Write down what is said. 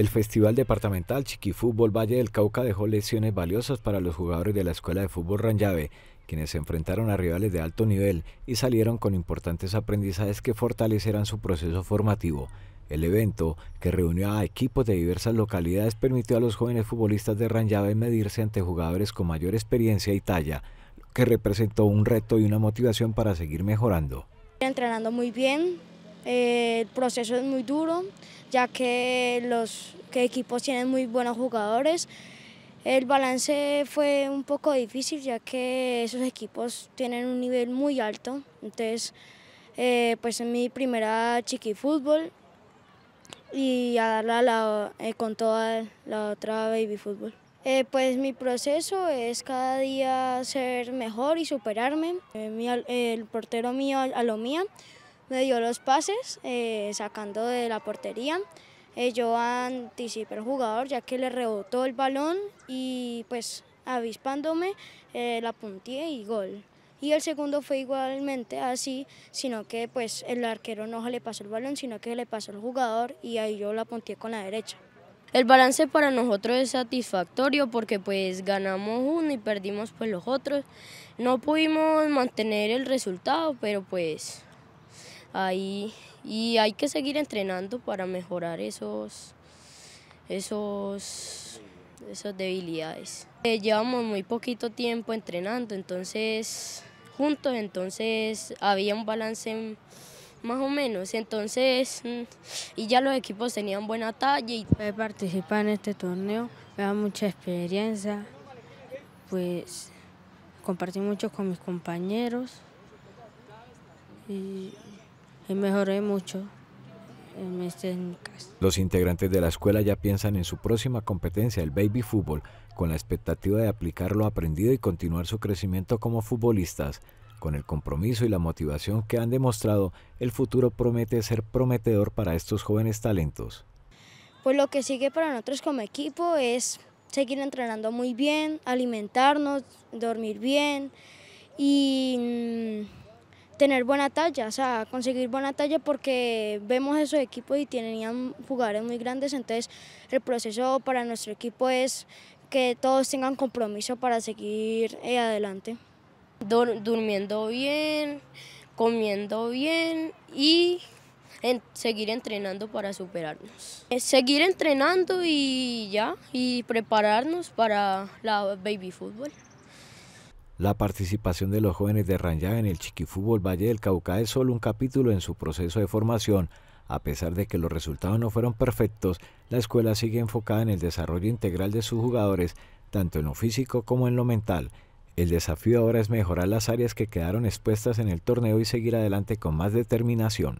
El Festival Departamental Chiquifútbol Valle del Cauca dejó lecciones valiosas para los jugadores de la Escuela de Fútbol Ranllave, quienes se enfrentaron a rivales de alto nivel y salieron con importantes aprendizajes que fortalecerán su proceso formativo. El evento, que reunió a equipos de diversas localidades, permitió a los jóvenes futbolistas de Ranllave medirse ante jugadores con mayor experiencia y talla, lo que representó un reto y una motivación para seguir mejorando. Entrenando muy bien, eh, el proceso es muy duro, ya que los equipos tienen muy buenos jugadores. El balance fue un poco difícil, ya que esos equipos tienen un nivel muy alto. Entonces, eh, pues en mi primera chiqui fútbol y a darla eh, con toda la otra baby fútbol. pues mi proceso es cada día ser mejor y superarme. el portero mío, a lo mía, me dio los pases eh, sacando de la portería. Eh, yo anticipé al jugador ya que le rebotó el balón y pues avispándome eh, la punteé y gol. Y el segundo fue igualmente así, sino que pues el arquero no le pasó el balón, sino que le pasó el jugador y ahí yo la punteé con la derecha. El balance para nosotros es satisfactorio porque pues ganamos uno y perdimos pues los otros. No pudimos mantener el resultado, pero pues ahí y hay que seguir entrenando para mejorar esos, esos, esas debilidades. Eh, llevamos muy poquito tiempo entrenando, entonces juntos, entonces había un balance más o menos, entonces y ya los equipos tenían buena talla. Y... participar en este torneo, me da mucha experiencia, pues compartí mucho con mis compañeros y mejoré mucho en este caso. Los integrantes de la escuela ya piensan en su próxima competencia, el baby fútbol, con la expectativa de aplicar lo aprendido y continuar su crecimiento como futbolistas. Con el compromiso y la motivación que han demostrado, el futuro promete ser prometedor para estos jóvenes talentos. Pues lo que sigue para nosotros como equipo es seguir entrenando muy bien, alimentarnos, dormir bien y mm, tener buena talla, o sea, conseguir buena talla porque vemos esos equipos y tenían jugadores muy grandes, entonces el proceso para nuestro equipo es que todos tengan compromiso para seguir eh, adelante. durmiendo bien, comiendo bien y seguir entrenando para superarnos. Seguir entrenando y ya, y prepararnos para la baby fútbol. La participación de los jóvenes de Ranyá en el Chiquifútbol Valle del Cauca es solo un capítulo en su proceso de formación. A pesar de que los resultados no fueron perfectos, la escuela sigue enfocada en el desarrollo integral de sus jugadores, tanto en lo físico como en lo mental. El desafío ahora es mejorar las áreas que quedaron expuestas en el torneo y seguir adelante con más determinación.